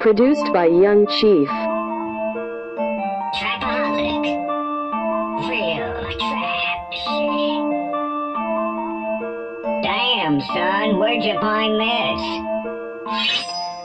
Produced by Young Chief. Trapaholic. Real trap shit. Damn, son, where'd you find this?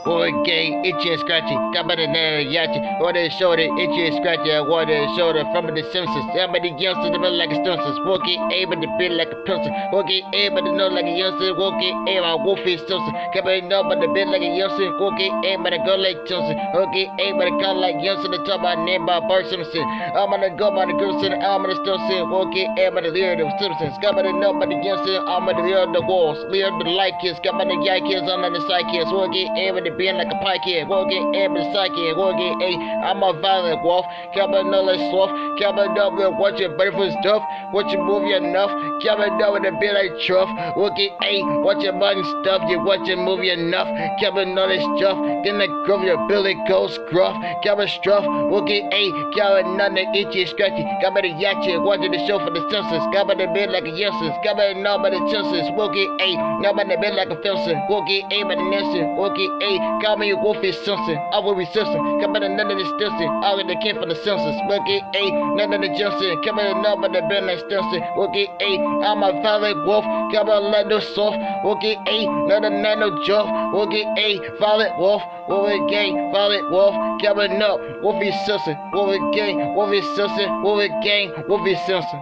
Boy gay, itchy and scratchy, got by the nail yatchy, or the shoulder, itchy and scratchy, I wore the shoulder from the Simpsons. But the youngsters, they like a Simpsons, walk it, able to be like a pencil, walk it, able to know like a youngster, walk it, able to wolf is Simpson, got by know but the bit like a youngster, walk it, able to go like Simpson, walk it, able to call like youngster, the top my name by Bart Simpson. I'm gonna go by the girl, I'm gonna say, walk it, able to lear the Simpsons, got the know but the youngster, I'm gonna lear the walls, lear the light kids, got by the guy I'm on the side kids, walk it, able to being like a pike here. Go get every psyche. Go get a. I'm a violent wolf. Cabanella soft. Cabanella watch your breakfast stuff. Watch your movie enough. Cabanella with a bit like truff. Go get a. Watch your button stuff. You watch your movie enough. Cabanella stuff. Then the groove your Billy Ghost gruff. Cabin struff. Go get a. Cabanella itchy scratchy. Cabin the yatchy. Watching the show for the Simpsons. Cabin the bit like a Simpsons. Cabin no by the Simpsons. Go get a. Nobody bit like a Simpson. Go get a by the Nelson. Go get a. Call me a wolf is Simpson. I will be Simpson. Come in none of the Stilson. All of the kin from the Simpsons. At A. None of the Johnson. Come in number the Ben Stilson. Look at A. I'm a violet wolf. Come in let no soft. At A. None of nano joke. Look at A. Violet wolf. Wolf is gang. Violet wolf. Come in up. Wolf is Simpson. Wolf is gang. Wolf is Simpson. Wolf is gang. Wolf is Simpson.